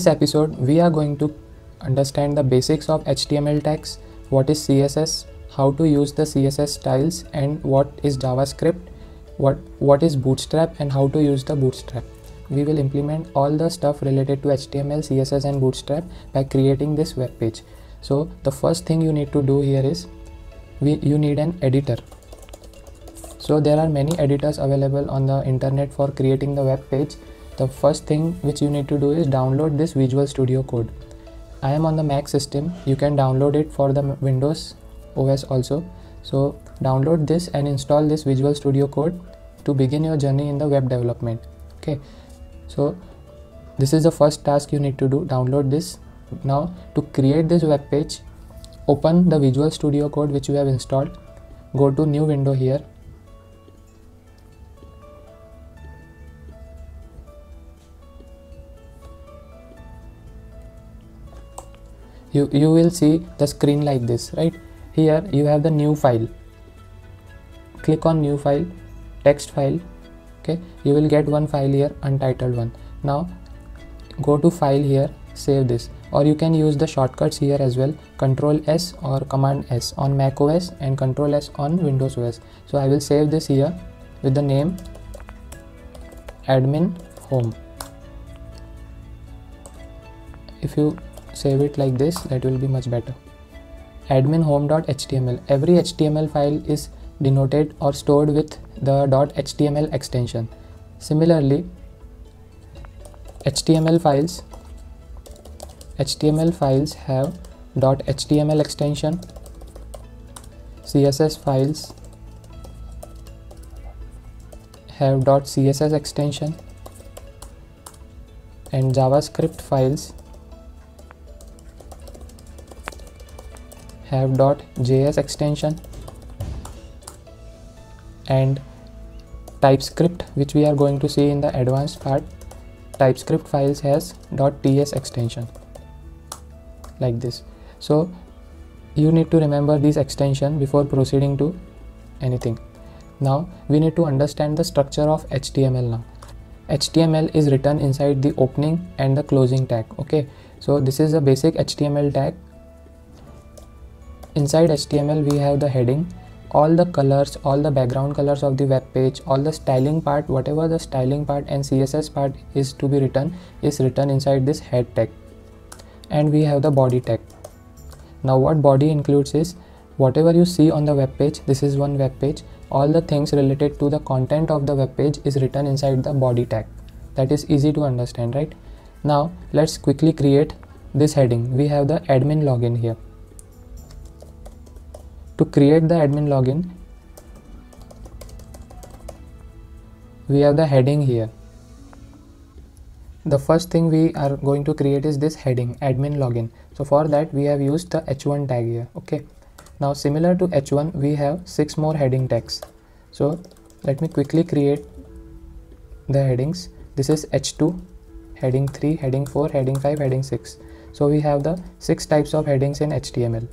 This episode, we are going to understand the basics of HTML tags, what is CSS, how to use the CSS styles and what is JavaScript, what, what is Bootstrap and how to use the Bootstrap. We will implement all the stuff related to HTML, CSS and Bootstrap by creating this web page. So the first thing you need to do here is we, you need an editor. So there are many editors available on the internet for creating the web page the first thing which you need to do is download this Visual Studio Code. I am on the Mac system. You can download it for the Windows OS also. So download this and install this Visual Studio Code to begin your journey in the web development. Okay. So this is the first task you need to do. Download this. Now to create this web page, open the Visual Studio Code which you have installed. Go to new window here you you will see the screen like this right? Here you have the new file. Click on new file text file okay? You will get one file here untitled one. Now go to file here save this. Or you can use the shortcuts here as well control s or command s on mac os and control s on windows os so i will save this here with the name admin home. If you save it like this that will be much better. Admin home.html every html file is denoted or stored with the .html extension. Similarly html files html files have .html extension css files have .css extension and javascript files have .js extension and TypeScript which we are going to see in the advanced part. TypeScript files has .ts extension like this. So you need to remember these extension before proceeding to anything. Now we need to understand the structure of HTML now. HTML is written inside the opening and the closing tag okay? So this is a basic HTML tag inside html we have the heading all the colors all the background colors of the web page all the styling part whatever the styling part and css part is to be written is written inside this head tag. And we have the body tag. Now what body includes is whatever you see on the web page this is one web page all the things related to the content of the web page is written inside the body tag. That is easy to understand right? Now let's quickly create this heading. We have the admin login here to create the admin login we have the heading here. The first thing we are going to create is this heading admin login. So for that we have used the h1 tag here okay? Now similar to h1 we have six more heading tags. So let me quickly create the headings. This is h2 heading 3 heading 4 heading 5 heading 6 so we have the six types of headings in html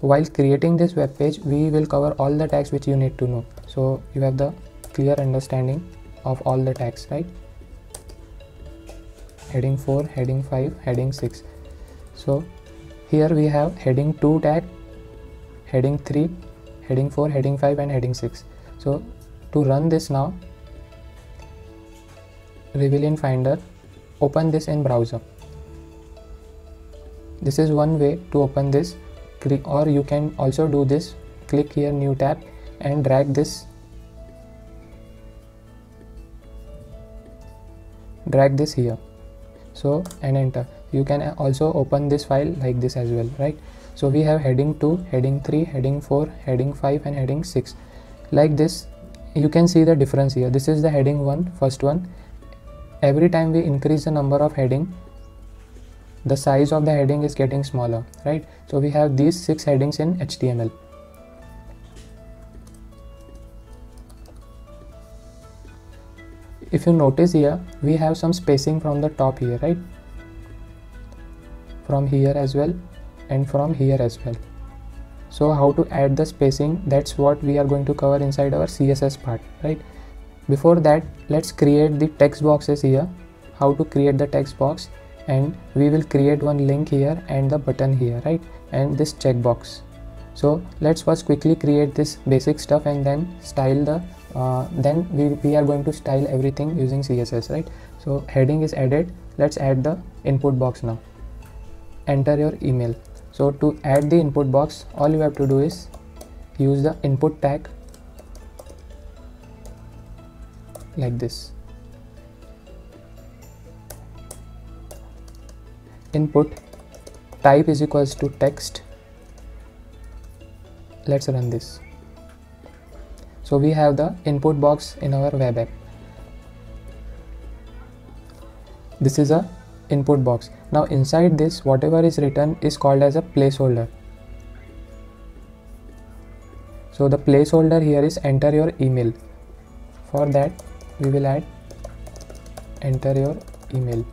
while creating this web page we will cover all the tags which you need to know. So you have the clear understanding of all the tags right? Heading 4 heading 5 heading 6 so here we have heading 2 tag heading 3 heading 4 heading 5 and heading 6 so to run this now reveal in finder open this in browser. This is one way to open this or you can also do this. Click here new tab and drag this. Drag this here. So and enter. You can also open this file like this as well right? So we have heading 2 heading 3 heading 4 heading 5 and heading 6 like this you can see the difference here. This is the heading 1 first one. Every time we increase the number of heading the size of the heading is getting smaller right? So we have these six headings in html if you notice here we have some spacing from the top here right? From here as well and from here as well. So how to add the spacing that's what we are going to cover inside our css part right? Before that let's create the text boxes here. How to create the text box and we will create one link here and the button here right? And this checkbox. So let's first quickly create this basic stuff and then style the uh, then we, we are going to style everything using css right? So heading is added. Let's add the input box now. Enter your email. So to add the input box all you have to do is use the input tag like this input type is equals to text. Let's run this. So we have the input box in our web app. This is a input box. Now inside this whatever is written is called as a placeholder. So the placeholder here is enter your email. For that we will add enter your email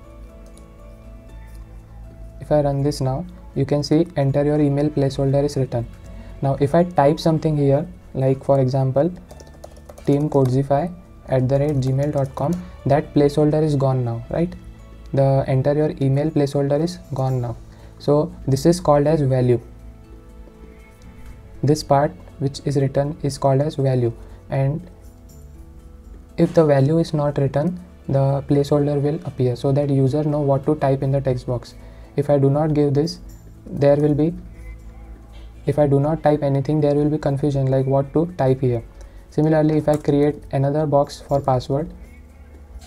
if I run this now you can see enter your email placeholder is written. Now if I type something here like for example teamcodzify at the rate gmail.com that placeholder is gone now right? The enter your email placeholder is gone now. So this is called as value. This part which is written is called as value. And if the value is not written the placeholder will appear so that user know what to type in the text box if I do not give this there will be if I do not type anything there will be confusion like what to type here. Similarly if I create another box for password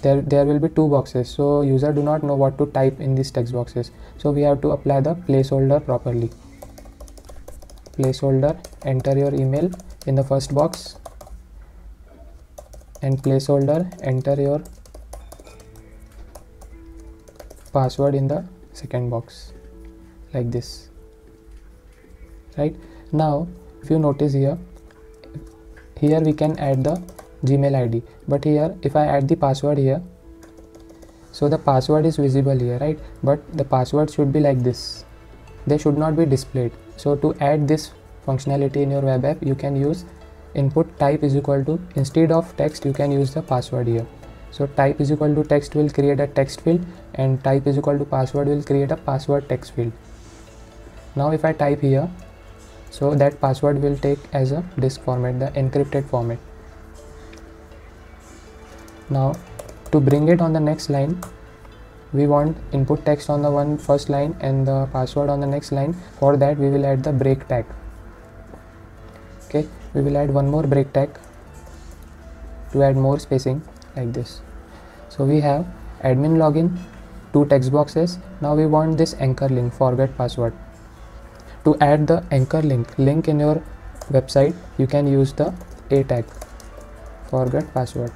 there there will be two boxes. So user do not know what to type in these text boxes. So we have to apply the placeholder properly. Placeholder enter your email in the first box and placeholder enter your password in the second box like this right? Now if you notice here here we can add the gmail id but here if i add the password here so the password is visible here right? But the password should be like this. They should not be displayed. So to add this functionality in your web app you can use input type is equal to instead of text you can use the password here. So type is equal to text will create a text field and type is equal to password will create a password text field. Now if i type here so that password will take as a disk format the encrypted format. Now to bring it on the next line we want input text on the one first line and the password on the next line. For that we will add the break tag. Okay we will add one more break tag to add more spacing like this. So we have admin login two text boxes. Now we want this anchor link forget password. To add the anchor link link in your website you can use the a tag forget password.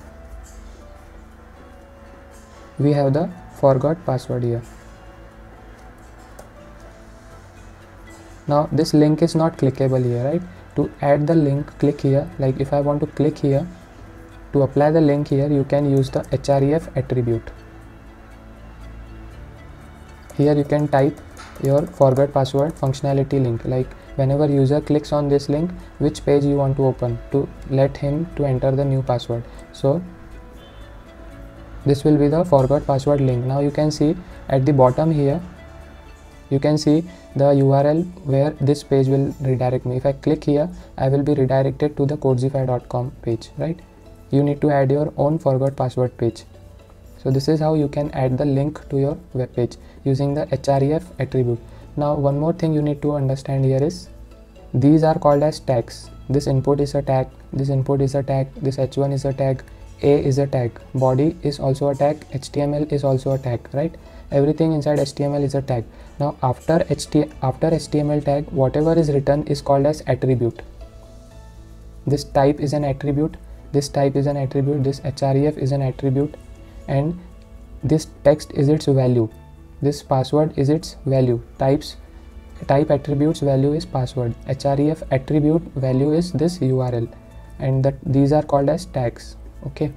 We have the forgot password here. Now this link is not clickable here right? To add the link click here. Like if i want to click here to apply the link here you can use the href attribute here you can type your forgot password functionality link. Like whenever user clicks on this link which page you want to open to let him to enter the new password. So this will be the forgot password link. Now you can see at the bottom here you can see the url where this page will redirect me. If i click here i will be redirected to the codzify.com page right? You need to add your own forgot password page. So this is how you can add the link to your web page using the href attribute. Now one more thing you need to understand here is these are called as tags. This input is a tag this input is a tag this h1 is a tag a is a tag. Body is also a tag html is also a tag right? Everything inside html is a tag. Now after html after html tag whatever is written is called as attribute. This type is an attribute this type is an attribute this href is an attribute and this text is its value this password is its value. Types type attributes value is password. Href attribute value is this url and that these are called as tags. Okay.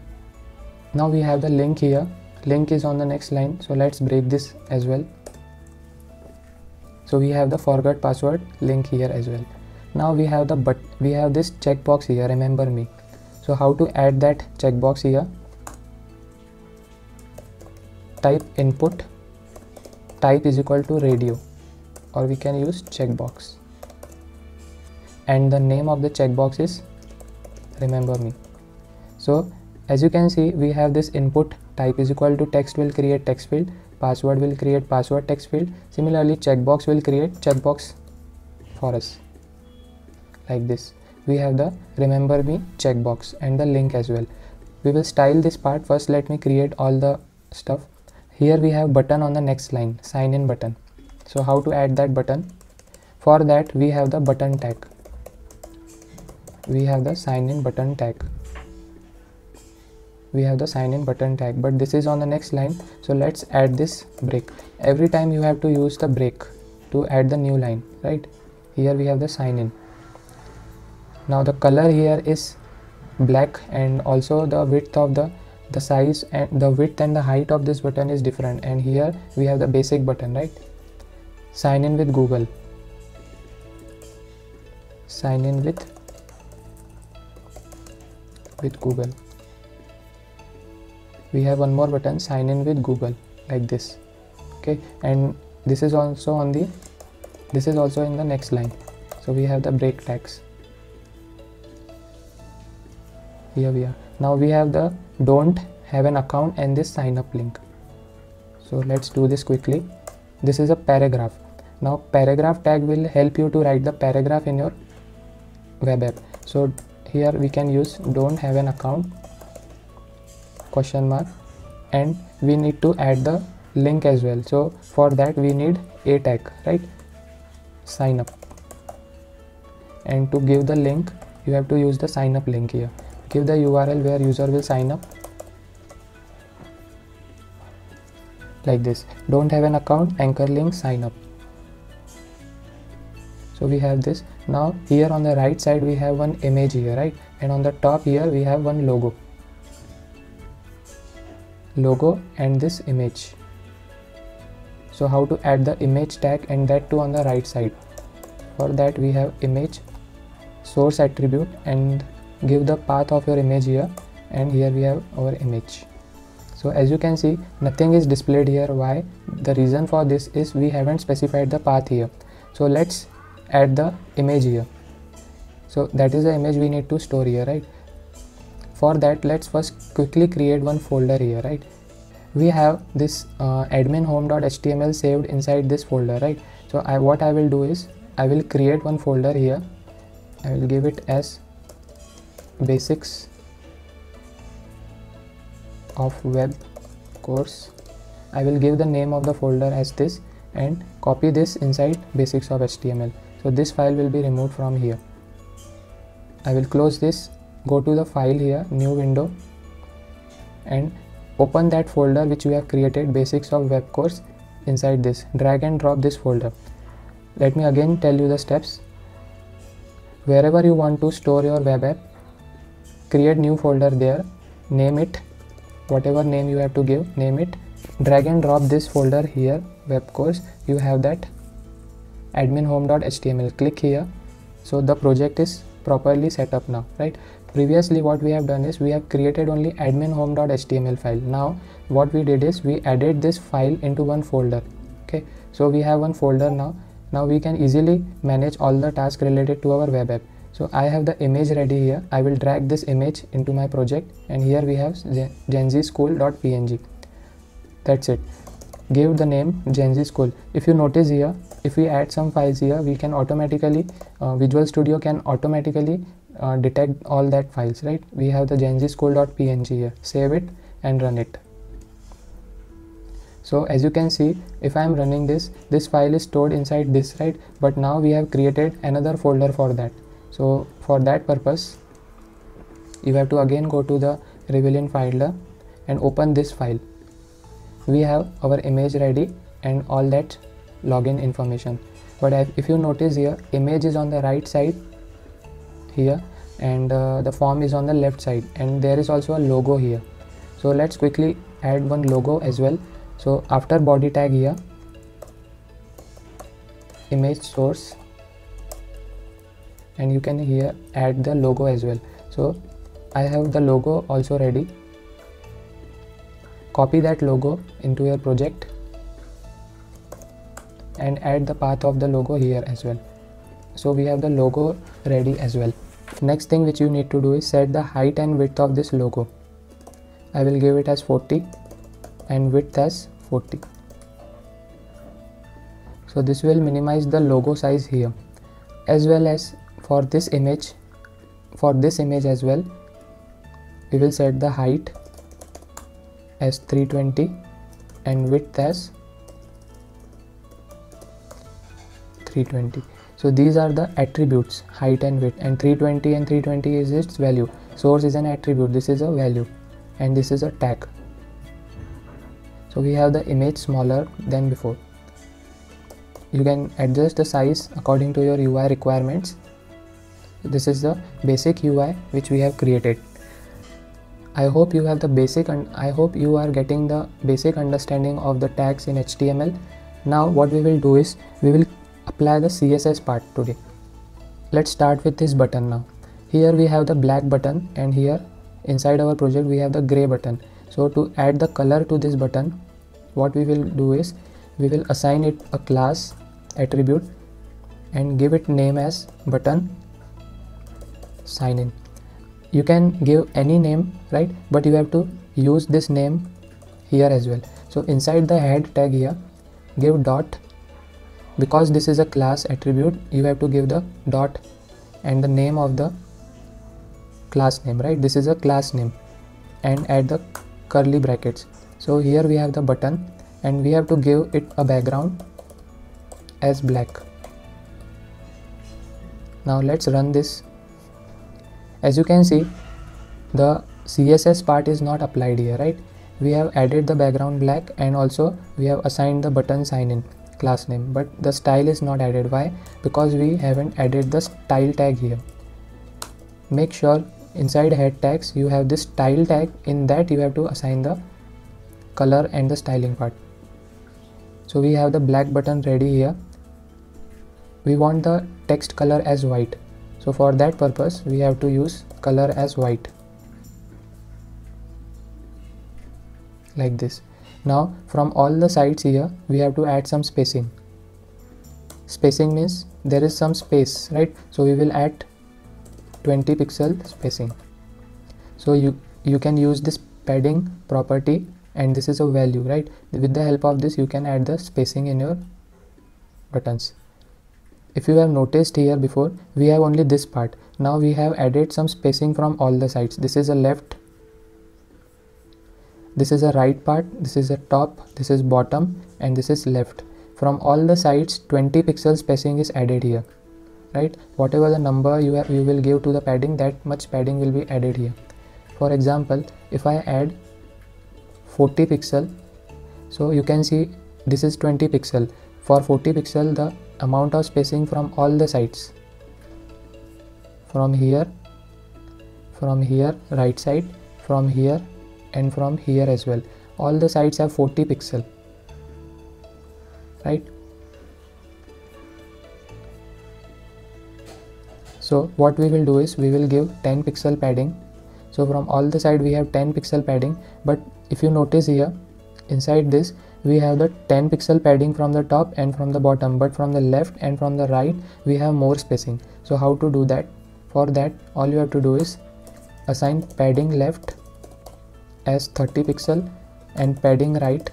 Now we have the link here. Link is on the next line. So let's break this as well. So we have the forgot password link here as well. Now we have the but we have this checkbox here. Remember me. So how to add that checkbox here? Type input type is equal to radio or we can use checkbox. And the name of the checkbox is remember me. So as you can see we have this input type is equal to text will create text field password will create password text field. Similarly checkbox will create checkbox for us. Like this. We have the remember me checkbox and the link as well. We will style this part. First let me create all the stuff here we have button on the next line sign in button. So how to add that button? For that we have the button tag. We have the sign in button tag. We have the sign in button tag but this is on the next line. So let's add this break. Every time you have to use the break to add the new line right? Here we have the sign in. Now the color here is black and also the width of the the size and the width and the height of this button is different. And here we have the basic button right? Sign in with google. Sign in with with google. We have one more button sign in with google like this. Okay and this is also on the this is also in the next line. So we have the break tags. Here we are. Now we have the don't have an account and this sign up link. So let's do this quickly. This is a paragraph. Now paragraph tag will help you to write the paragraph in your web app. So here we can use don't have an account question mark and we need to add the link as well. So for that we need a tag right? Sign up. And to give the link you have to use the sign up link here give the url where user will sign up. Like this. Don't have an account anchor link sign up. So we have this. Now here on the right side we have one image here right? And on the top here we have one logo. Logo and this image. So how to add the image tag and that too on the right side. For that we have image source attribute and give the path of your image here and here we have our image. So as you can see nothing is displayed here. Why? The reason for this is we haven't specified the path here. So let's add the image here. So that is the image we need to store here right? For that let's first quickly create one folder here right? We have this uh, admin home.html saved inside this folder right? So I what I will do is I will create one folder here. I will give it as basics of web course. I will give the name of the folder as this and copy this inside basics of HTML so this file will be removed from here. I will close this go to the file here new window and open that folder which we have created basics of web course inside this. Drag and drop this folder. Let me again tell you the steps. Wherever you want to store your web app create new folder there. Name it. Whatever name you have to give name it. Drag and drop this folder here web course. You have that. admin home.html click here. So the project is properly set up now right? Previously what we have done is we have created only admin home.html file. Now what we did is we added this file into one folder okay? So we have one folder now. Now we can easily manage all the tasks related to our web app so I have the image ready here. I will drag this image into my project and here we have genzschool.png that's it. Give the name Gen School. If you notice here if we add some files here we can automatically uh, Visual Studio can automatically uh, detect all that files right? We have the genzschool.png here. Save it and run it. So as you can see if i am running this this file is stored inside this right? But now we have created another folder for that so for that purpose you have to again go to the Revealing folder and open this file. We have our image ready and all that login information. But if you notice here image is on the right side here and uh, the form is on the left side and there is also a logo here. So let's quickly add one logo as well. So after body tag here image source and you can here add the logo as well. So i have the logo also ready. Copy that logo into your project and add the path of the logo here as well. So we have the logo ready as well. Next thing which you need to do is set the height and width of this logo. I will give it as 40 and width as 40 so this will minimize the logo size here as well as for this image for this image as well we will set the height as 320 and width as 320 so these are the attributes height and width and 320 and 320 is its value. Source is an attribute this is a value and this is a tag. So we have the image smaller than before. You can adjust the size according to your UI requirements this is the basic UI which we have created. I hope you have the basic and I hope you are getting the basic understanding of the tags in HTML now what we will do is we will apply the css part today. Let's start with this button now. Here we have the black button and here inside our project we have the gray button. So to add the color to this button what we will do is we will assign it a class attribute and give it name as button sign in. You can give any name right? But you have to use this name here as well. So inside the head tag here give dot. Because this is a class attribute you have to give the dot and the name of the class name right? This is a class name. And add the curly brackets. So here we have the button and we have to give it a background as black. Now let's run this as you can see the css part is not applied here right? We have added the background black and also we have assigned the button sign in class name but the style is not added. Why? Because we haven't added the style tag here. Make sure inside head tags you have this style tag. In that you have to assign the color and the styling part. So we have the black button ready here. We want the text color as white so for that purpose we have to use color as white. Like this. Now from all the sides here we have to add some spacing. Spacing means there is some space right? So we will add 20 pixel spacing. So you you can use this padding property and this is a value right? With the help of this you can add the spacing in your buttons if you have noticed here before we have only this part. Now we have added some spacing from all the sides. This is a left this is a right part this is a top this is bottom and this is left. From all the sides 20 pixel spacing is added here right? Whatever the number you have you will give to the padding that much padding will be added here. For example if i add 40 pixel so you can see this is 20 pixel. For 40 pixel the amount of spacing from all the sides. From here from here right side from here and from here as well. All the sides have 40 pixel right? So what we will do is we will give 10 pixel padding. So from all the side we have 10 pixel padding but if you notice here inside this we have the 10 pixel padding from the top and from the bottom but from the left and from the right we have more spacing. So how to do that? For that all you have to do is assign padding left as 30 pixel and padding right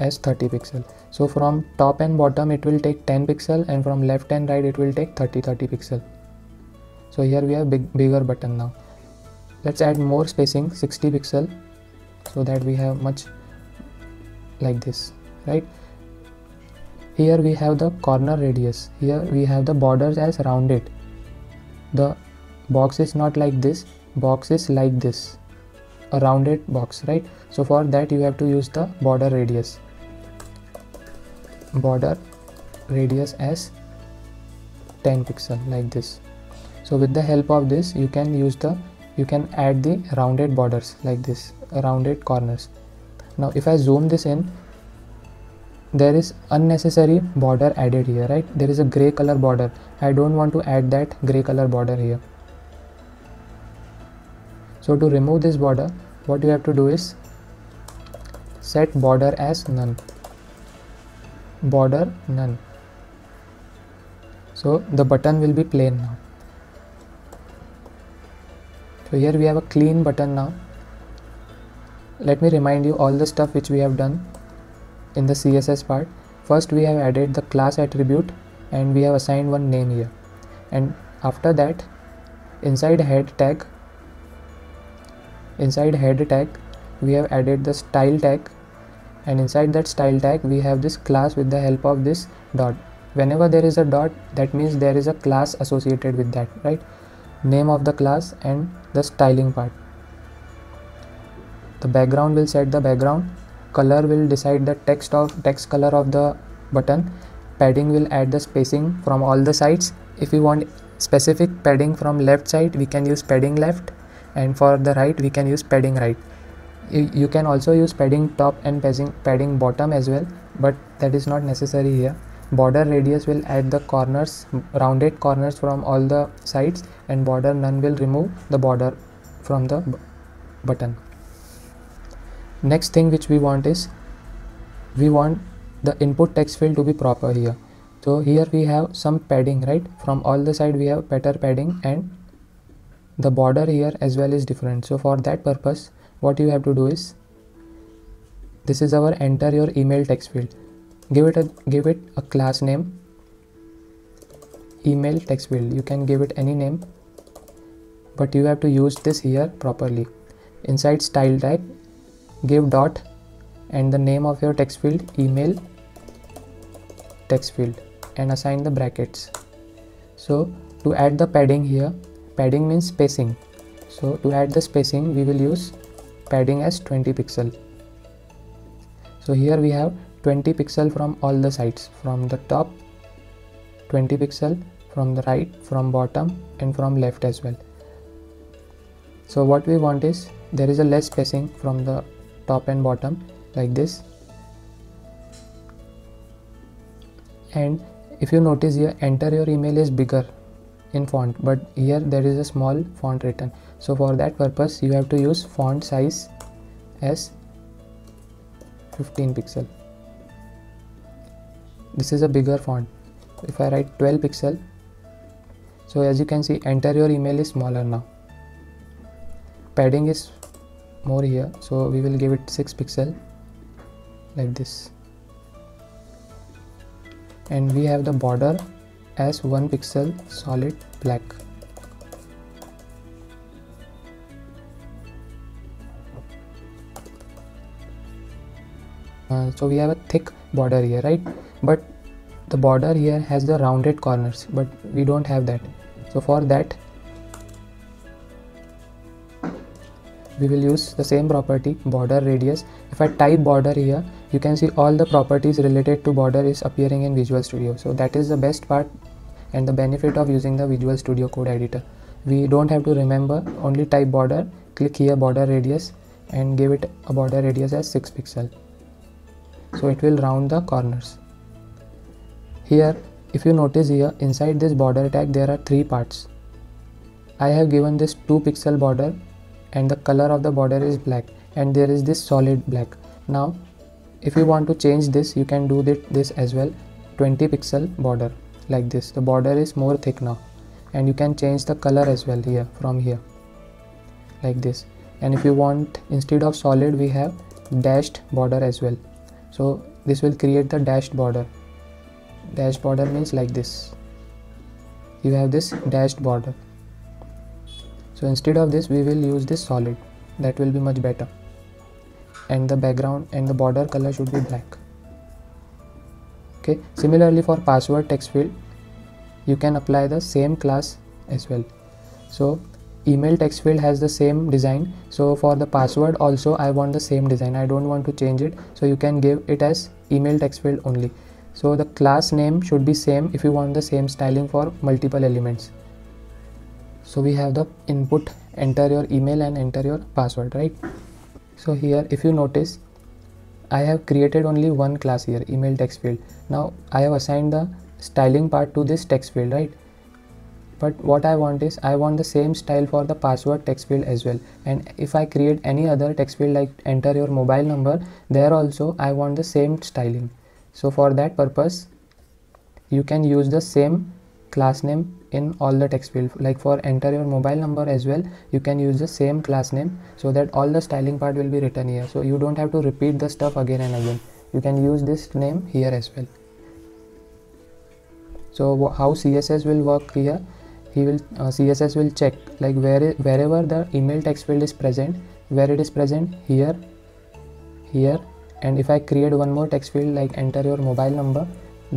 as 30 pixel. So from top and bottom it will take 10 pixel and from left and right it will take 30 30 pixel. So here we have big bigger button now. Let's add more spacing 60 pixel so that we have much like this right? Here we have the corner radius. Here we have the borders as rounded. The box is not like this. Box is like this. A rounded box right? So for that you have to use the border radius. Border radius as 10 pixel like this. So with the help of this you can use the you can add the rounded borders like this rounded corners now if i zoom this in there is unnecessary border added here right? There is a gray color border. I don't want to add that gray color border here. So to remove this border what you have to do is set border as none. Border none. So the button will be plain now. So here we have a clean button now let me remind you all the stuff which we have done in the css part. First we have added the class attribute and we have assigned one name here. And after that inside head tag inside head tag we have added the style tag. And inside that style tag we have this class with the help of this dot. Whenever there is a dot that means there is a class associated with that right? Name of the class and the styling part the background will set the background. Color will decide the text of text color of the button. Padding will add the spacing from all the sides. If we want specific padding from left side we can use padding left. And for the right we can use padding right. You, can also use padding top and padding bottom as well but that is not necessary here. Border radius will add the corners rounded corners from all the sides and border none will remove the border from the button next thing which we want is we want the input text field to be proper here. So here we have some padding right? From all the side we have better padding and the border here as well is different. So for that purpose what you have to do is this is our enter your email text field. Give it a give it a class name email text field. You can give it any name but you have to use this here properly. Inside style tag give dot and the name of your text field email text field and assign the brackets. So to add the padding here padding means spacing. So to add the spacing we will use padding as 20 pixel. So here we have 20 pixel from all the sides from the top 20 pixel from the right from bottom and from left as well. So what we want is there is a less spacing from the top and bottom like this. And if you notice here enter your email is bigger in font but here there is a small font written. So for that purpose you have to use font size as 15 pixel. This is a bigger font. If I write 12 pixel so as you can see enter your email is smaller now. Padding is more here. So we will give it 6 pixel like this. And we have the border as 1 pixel solid black. Uh, so we have a thick border here right? But the border here has the rounded corners but we don't have that. So for that we will use the same property border radius. If I type border here you can see all the properties related to border is appearing in Visual Studio. So that is the best part and the benefit of using the Visual Studio code editor. We don't have to remember only type border click here border radius and give it a border radius as 6 pixel. So it will round the corners. Here if you notice here inside this border tag there are three parts. I have given this 2 pixel border and the color of the border is black and there is this solid black. Now if you want to change this you can do this as well 20 pixel border like this. The border is more thick now and you can change the color as well here from here like this. And if you want instead of solid we have dashed border as well. So this will create the dashed border. Dashed border means like this. You have this dashed border so instead of this we will use this solid. That will be much better. And the background and the border color should be black. Okay. Similarly for password text field you can apply the same class as well. So email text field has the same design. So for the password also i want the same design. I don't want to change it. So you can give it as email text field only. So the class name should be same if you want the same styling for multiple elements so we have the input enter your email and enter your password right? So here if you notice I have created only one class here email text field. Now I have assigned the styling part to this text field right? But what I want is I want the same style for the password text field as well. And if I create any other text field like enter your mobile number there also I want the same styling. So for that purpose you can use the same class name in all the text field. Like for enter your mobile number as well you can use the same class name so that all the styling part will be written here. So you don't have to repeat the stuff again and again. You can use this name here as well. So how css will work here he will uh, css will check like where wherever the email text field is present where it is present here here and if i create one more text field like enter your mobile number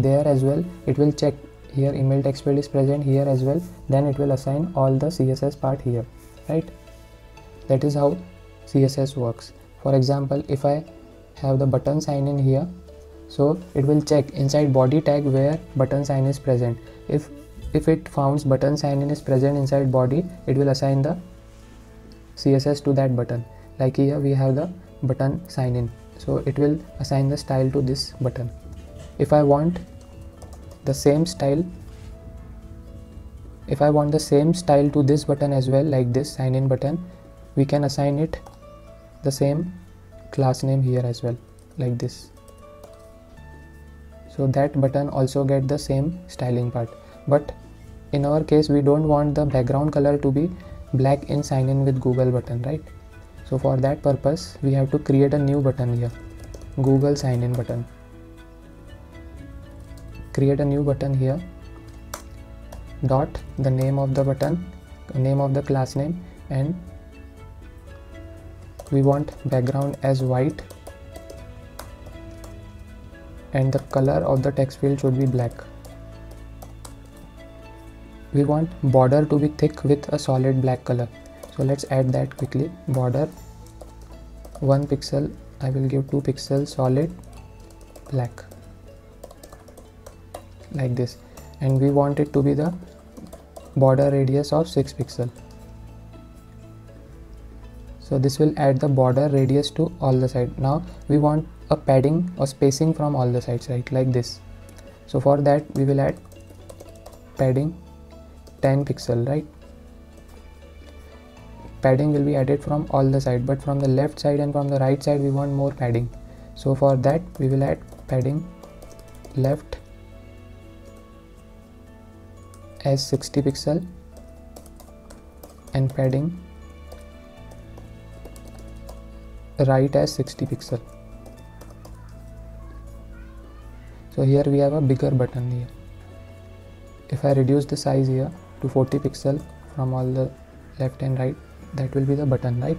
there as well it will check here email text field is present here as well. Then it will assign all the css part here right? That is how css works. For example if i have the button sign in here so it will check inside body tag where button sign is present. If if it founds button sign in is present inside body it will assign the css to that button. Like here we have the button sign in. So it will assign the style to this button. If i want the same style. If I want the same style to this button as well like this sign in button we can assign it the same class name here as well like this. So that button also get the same styling part. But in our case we don't want the background color to be black in sign in with google button right? So for that purpose we have to create a new button here google sign in button create a new button here. Dot the name of the button name of the class name and we want background as white and the color of the text field should be black. We want border to be thick with a solid black color. So let's add that quickly. Border 1 pixel I will give 2 pixels solid black like this. And we want it to be the border radius of 6 pixel. So this will add the border radius to all the side. Now we want a padding or spacing from all the sides right like this. So for that we will add padding 10 pixel right? Padding will be added from all the side but from the left side and from the right side we want more padding. So for that we will add padding left as 60 pixel and padding right as 60 pixel. So here we have a bigger button here. If I reduce the size here to 40 pixel from all the left and right that will be the button right?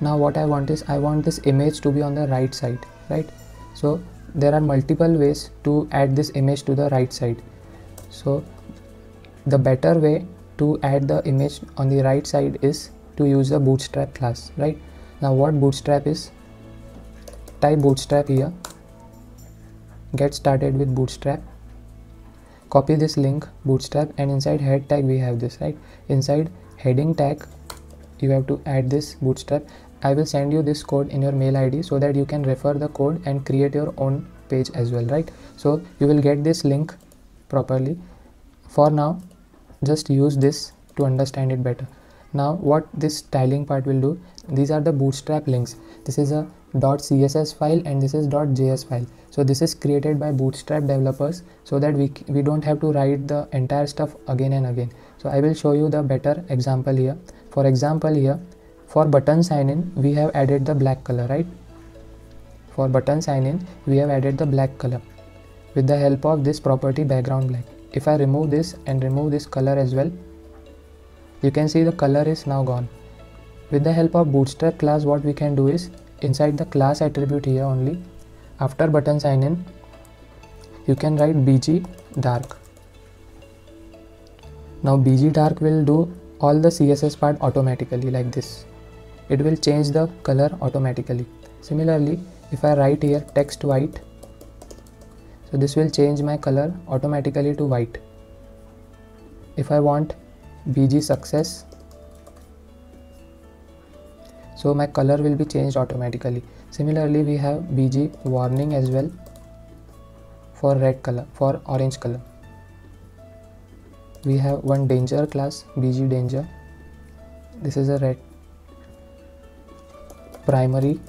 Now what I want is I want this image to be on the right side right? So there are multiple ways to add this image to the right side. So the better way to add the image on the right side is to use the bootstrap class right? Now what bootstrap is? Type bootstrap here. Get started with bootstrap. Copy this link bootstrap and inside head tag we have this right? Inside heading tag you have to add this bootstrap. I will send you this code in your mail id so that you can refer the code and create your own page as well right? So you will get this link properly. For now just use this to understand it better. Now what this styling part will do these are the bootstrap links. This is a. css file and this is. js file. So this is created by bootstrap developers so that we we don't have to write the entire stuff again and again. So i will show you the better example here. For example here for button sign in we have added the black color right? For button sign in we have added the black color with the help of this property background black if I remove this and remove this color as well you can see the color is now gone. With the help of bootstrap class what we can do is inside the class attribute here only after button sign in you can write bg dark. Now bg dark will do all the css part automatically like this. It will change the color automatically. Similarly if i write here text white so this will change my color automatically to white. If I want BG success so my color will be changed automatically. Similarly we have BG warning as well for red color for orange color. We have one danger class bg danger. This is a red primary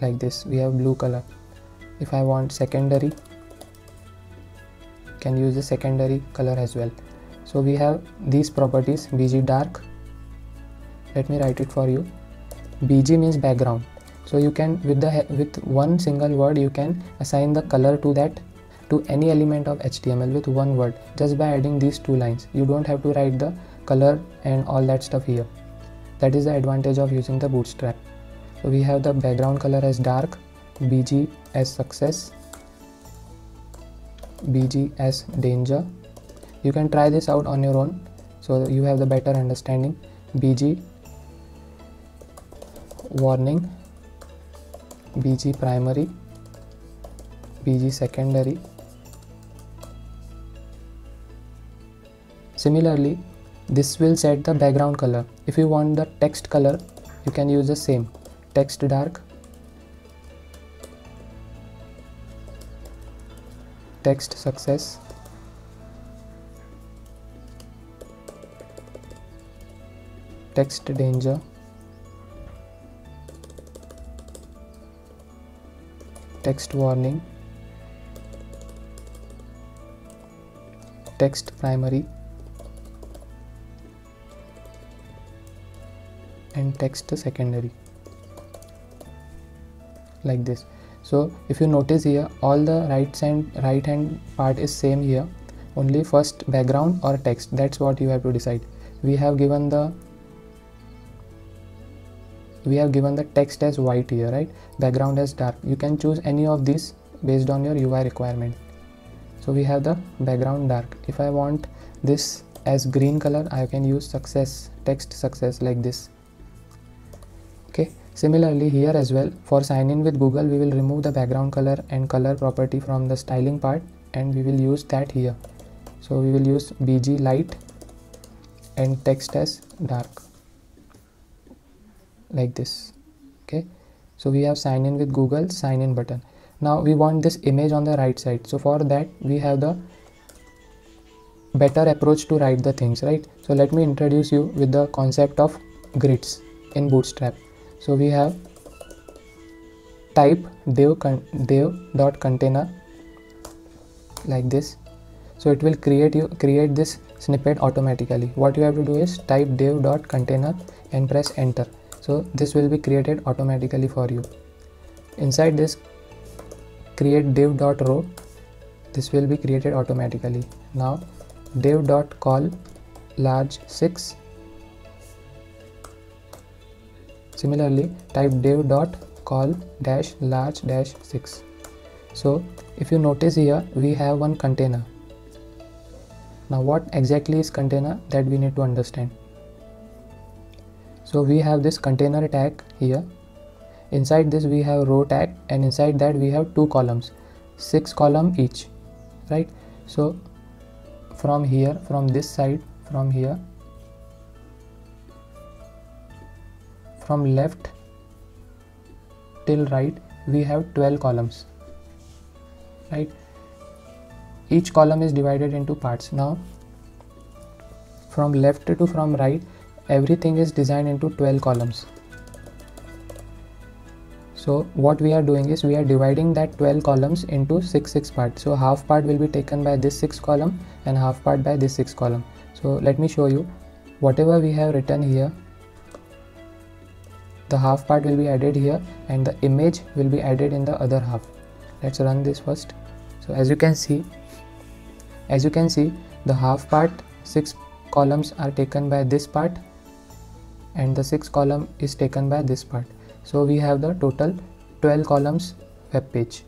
like this. We have blue color if I want secondary can use the secondary color as well. So we have these properties bg dark. Let me write it for you. Bg means background. So you can with the with one single word you can assign the color to that to any element of html with one word. Just by adding these two lines you don't have to write the color and all that stuff here. That is the advantage of using the bootstrap. So we have the background color as dark bg as success bg as danger. You can try this out on your own so you have the better understanding. Bg warning. Bg primary bg secondary. Similarly this will set the background color. If you want the text color you can use the same. Text dark text success. Text danger. Text warning. Text primary. And text secondary. Like this so if you notice here all the right hand right hand part is same here. Only first background or text that's what you have to decide. We have given the we have given the text as white here right? Background as dark. You can choose any of these based on your UI requirement. So we have the background dark. If I want this as green color I can use success text success like this Similarly here as well for sign in with Google we will remove the background color and color property from the styling part and we will use that here. So we will use BG light and text as dark like this okay? So we have sign in with google sign in button. Now we want this image on the right side. So for that we have the better approach to write the things right? So let me introduce you with the concept of grids in bootstrap so we have type dev div dot container like this. So it will create you create this snippet automatically. What you have to do is type div dot container and press enter. So this will be created automatically for you. Inside this create div dot row this will be created automatically. Now div dot col large 6 Similarly, type div dot col dash large dash 6. So if you notice here, we have one container. Now what exactly is container that we need to understand. So we have this container tag here. Inside this we have row tag and inside that we have two columns, six column each, right? So from here, from this side, from here from left till right we have 12 columns right? Each column is divided into parts. Now from left to from right everything is designed into 12 columns. So what we are doing is we are dividing that 12 columns into 6 6 parts. So half part will be taken by this 6 column and half part by this 6 column. So let me show you. Whatever we have written here the half part will be added here and the image will be added in the other half. Let's run this first. So as you can see as you can see the half part six columns are taken by this part and the sixth column is taken by this part. So we have the total 12 columns web page.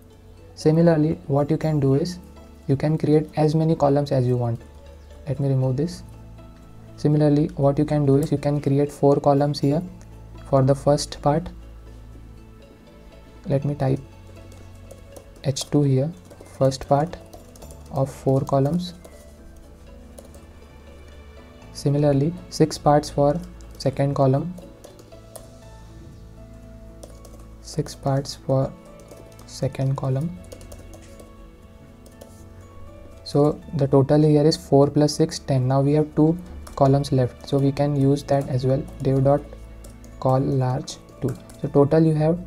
Similarly what you can do is you can create as many columns as you want. Let me remove this. Similarly what you can do is you can create four columns here for the first part. Let me type h2 here first part of four columns. Similarly six parts for second column. Six parts for second column. So the total here is 4 plus 6 10 now we have two columns left. So we can use that as well. Div dot col large 2 so total you have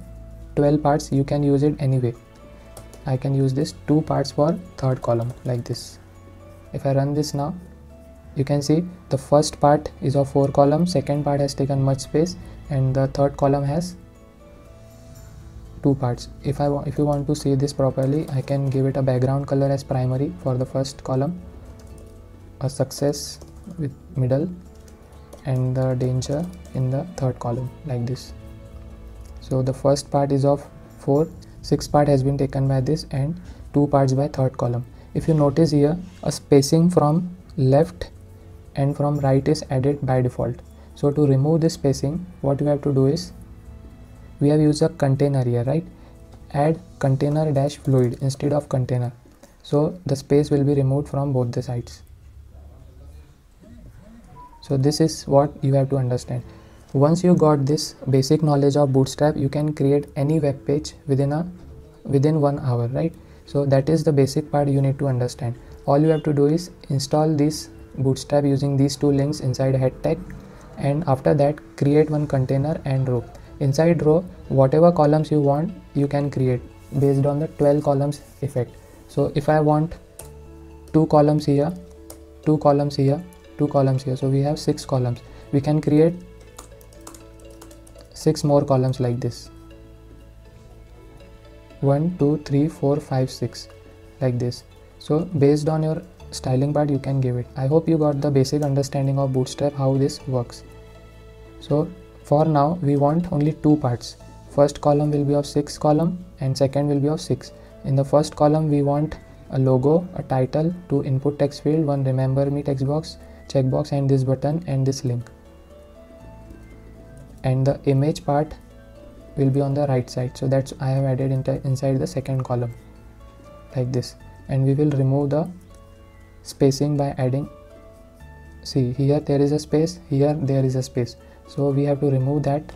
12 parts. You can use it anyway. I can use this two parts for third column like this. If I run this now you can see the first part is of four columns. Second part has taken much space and the third column has two parts. If I if you want to see this properly I can give it a background color as primary for the first column. A success with middle and the danger in the third column like this. So the first part is of 4 6 part has been taken by this and 2 parts by third column. If you notice here a spacing from left and from right is added by default. So to remove this spacing what we have to do is we have used a container here right? Add container dash fluid instead of container. So the space will be removed from both the sides so this is what you have to understand. Once you got this basic knowledge of bootstrap you can create any web page within a within one hour right? So that is the basic part you need to understand. All you have to do is install this bootstrap using these two links inside head tag and after that create one container and row. Inside row whatever columns you want you can create based on the 12 columns effect. So if i want two columns here two columns here two columns here. So we have six columns. We can create six more columns like this. 1 2 3 4 5 6 like this. So based on your styling part you can give it. I hope you got the basic understanding of bootstrap how this works. So for now we want only two parts. First column will be of 6 column and second will be of 6 in the first column we want a logo a title two input text field one remember me text box checkbox and this button and this link. And the image part will be on the right side. So that's I have added inside the second column like this. And we will remove the spacing by adding see here there is a space here there is a space. So we have to remove that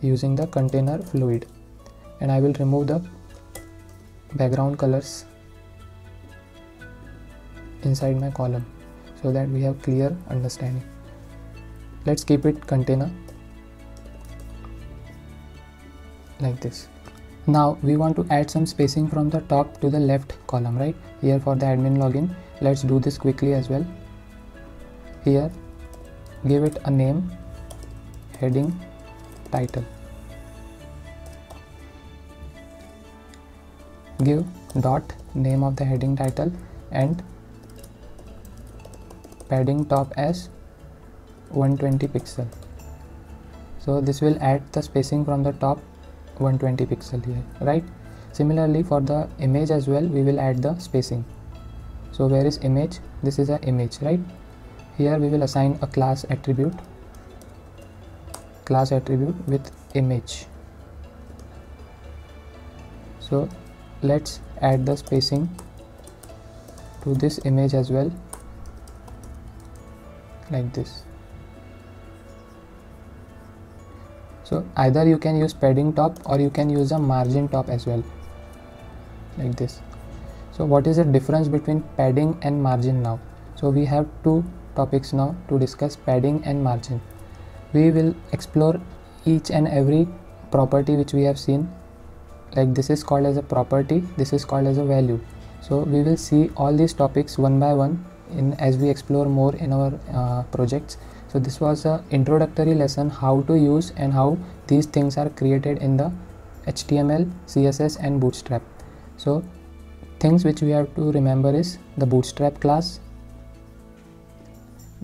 using the container fluid. And I will remove the background colors inside my column so that we have clear understanding. Let's keep it container like this. Now we want to add some spacing from the top to the left column right? Here for the admin login let's do this quickly as well. Here give it a name heading title. Give dot name of the heading title and padding top as 120 pixel. So this will add the spacing from the top 120 pixel here right? Similarly for the image as well we will add the spacing. So where is image? This is an image right? Here we will assign a class attribute class attribute with image. So let's add the spacing to this image as well like this. So either you can use padding top or you can use a margin top as well like this. So what is the difference between padding and margin now? So we have two topics now to discuss padding and margin. We will explore each and every property which we have seen. Like this is called as a property this is called as a value. So we will see all these topics one by one in as we explore more in our uh, projects. So this was a introductory lesson how to use and how these things are created in the html css and bootstrap. So things which we have to remember is the bootstrap class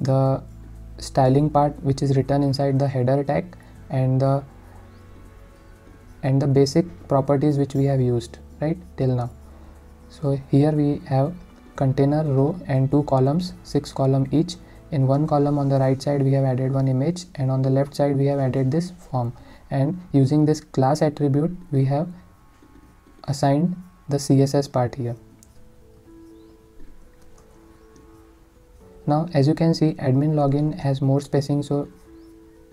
the styling part which is written inside the header tag and the and the basic properties which we have used right till now. So here we have container row and two columns six column each. In one column on the right side we have added one image and on the left side we have added this form. And using this class attribute we have assigned the css part here. Now as you can see admin login has more spacing so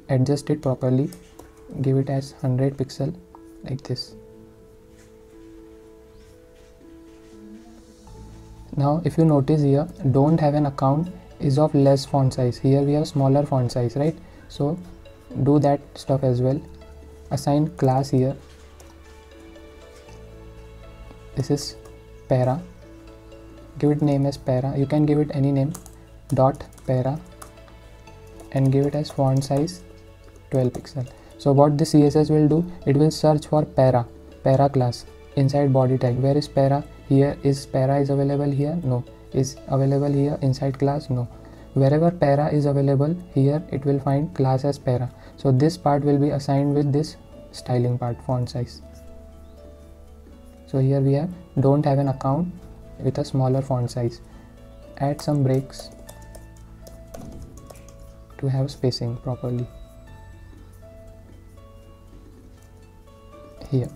adjust it properly. Give it as 100 pixel like this now if you notice here don't have an account is of less font size. Here we have smaller font size right? So do that stuff as well. Assign class here. This is para. Give it name as para. You can give it any name. Dot para. And give it as font size 12 pixel. So what the css will do it will search for para. Para class. Inside body tag where is para here is para is available here? No. Is available here inside class? No. Wherever para is available here it will find class as para. So this part will be assigned with this styling part font size. So here we have don't have an account with a smaller font size. Add some breaks to have spacing properly. Here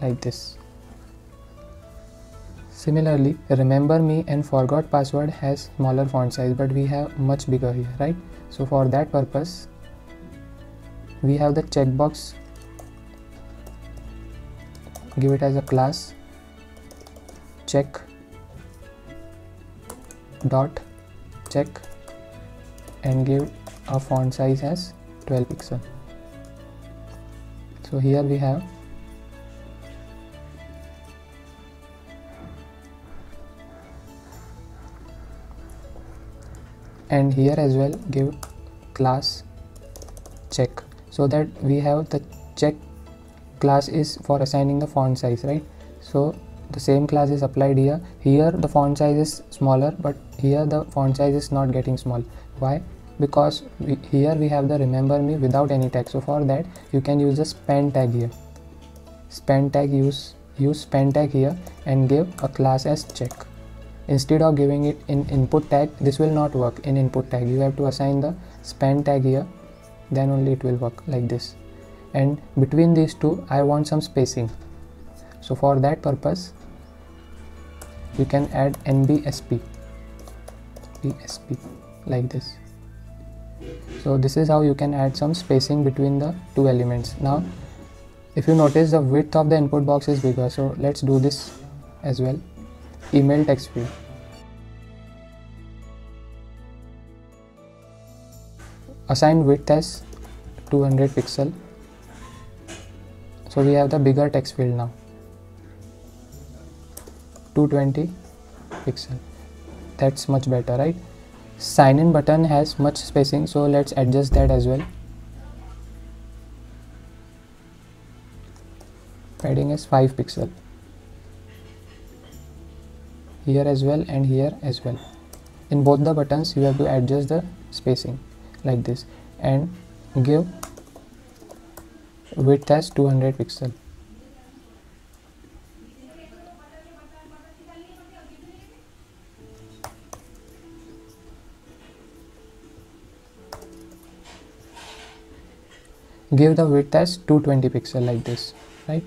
like this. Similarly, remember me and forgot password has smaller font size but we have much bigger here, right? So for that purpose, we have the checkbox, give it as a class, check. Dot. Check. And give a font size as 12 pixel. So here we have and here as well give class check. So that we have the check class is for assigning the font size right? So the same class is applied here. Here the font size is smaller but here the font size is not getting small. Why? Because we, here we have the remember me without any tag. So for that you can use the span tag here. Span tag use use span tag here and give a class as check instead of giving it in input tag this will not work in input tag. You have to assign the span tag here then only it will work like this. And between these two I want some spacing. So for that purpose you can add nbsp bsp like this. So this is how you can add some spacing between the two elements. Now if you notice the width of the input box is bigger so let's do this as well email text field assign width as 200 pixel. So we have the bigger text field now. 220 pixel. That's much better right? Sign in button has much spacing so let's adjust that as well. Padding is 5 pixel here as well and here as well. In both the buttons you have to adjust the spacing like this and give width as 200 pixel. Give the width as 220 pixel like this right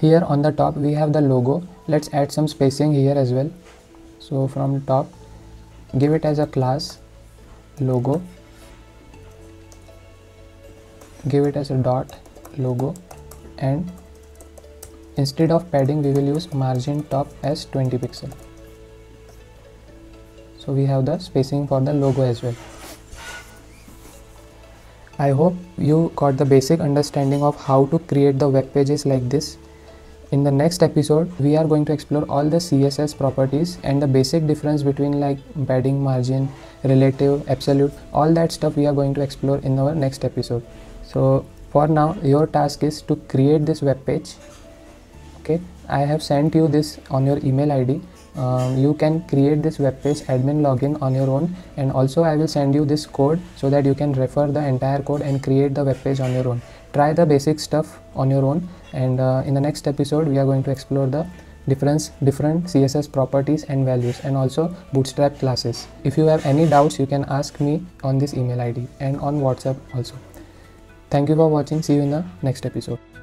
here on the top we have the logo. Let's add some spacing here as well. So from top give it as a class logo. Give it as a dot logo. And instead of padding we will use margin top as 20 pixel. So we have the spacing for the logo as well. I hope you got the basic understanding of how to create the web pages like this in the next episode, we are going to explore all the CSS properties and the basic difference between like padding, margin, relative, absolute, all that stuff we are going to explore in our next episode. So for now, your task is to create this web page. Okay, I have sent you this on your email ID. Um, you can create this web page admin login on your own and also I will send you this code so that you can refer the entire code and create the web page on your own try the basic stuff on your own. And uh, in the next episode we are going to explore the difference different css properties and values and also bootstrap classes. If you have any doubts you can ask me on this email id and on whatsapp also. Thank you for watching. See you in the next episode